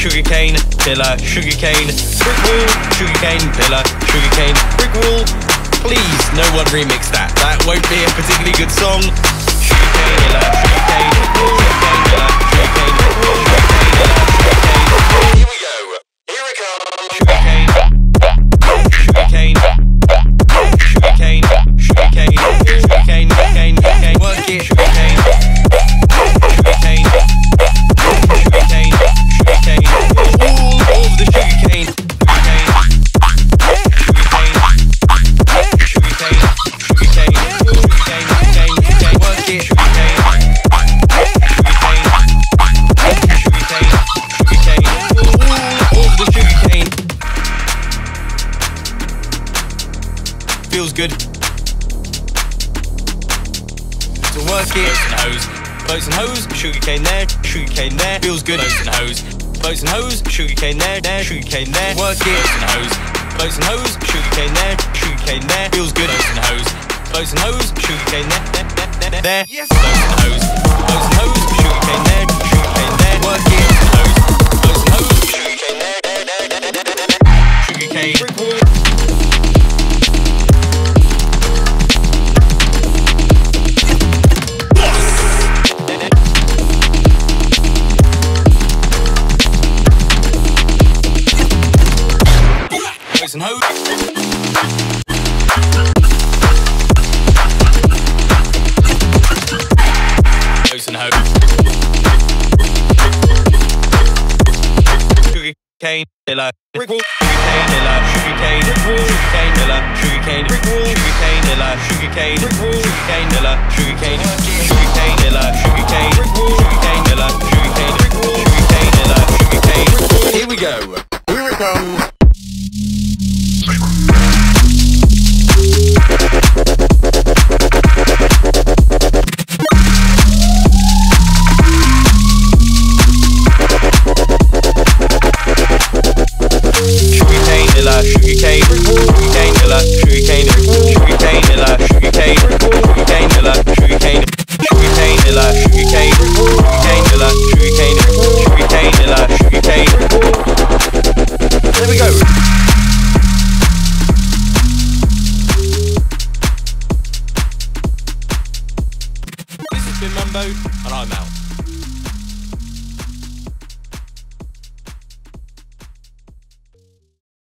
sugarcane, pillar, sugarcane, brick wall, sugarcane, pillar, sugarcane, brick wall. Please, no one remix that. That won't be a particularly good song. Sugarcane, pillar, sugarcane, Feels good. To work it. Boats and hose. Boats and hose. Sugarcane there. Sugarcane there. Feels good. Boats and hose. Boats and hose. Sugarcane there. There. Sugarcane there. Work it. Boats and hose. Boats and hose. Sugarcane there. Sugarcane there. Feels good. Boats and hose. Boats and hose. Sugarcane there. There. There. There. Yes. Boats and hose. Boats and hose. Sugarcane there. Sugarcane there. Work it. Boats and hose. Boats and hose. Sugarcane. There. There. There. There. There. there. Sugarcane. Boats and. Boats and hose. Sugar cane, pillar, brick wall. Sugar cane, pillar, sugar cane, brick wall. Sugar cane, pillar, sugar cane, brick wall. Sugar cane, pillar, sugar cane, brick wall. Sugar cane, pillar, sugar cane, sugar cane, pillar, sugar cane, brick wall. Sugar cane sugar cane sugar cane, sugar cane sugar cane, sugar cane sugar cane, sugar cane sugar cane, sugar cane. There we go. and I'm out.